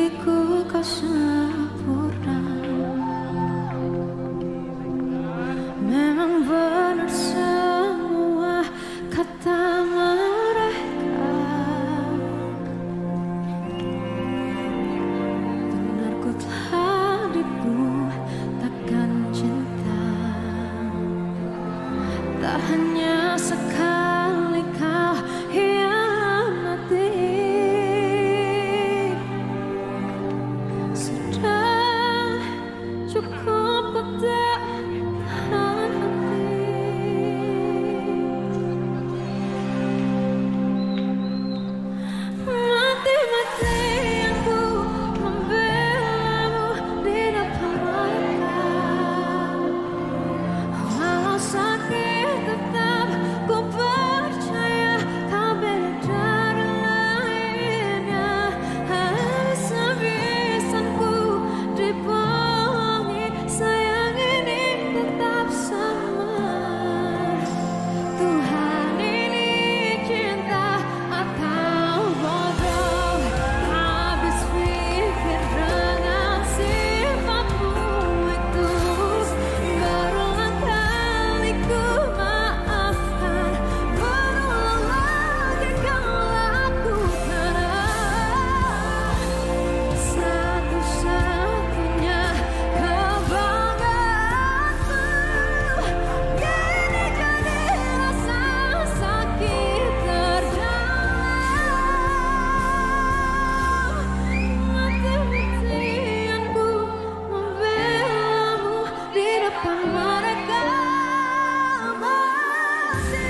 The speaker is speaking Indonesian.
Ku kau sempurna. Memang benar semua kata mereka. Benar ku telah cinta. Tak hanya sekali I'll see.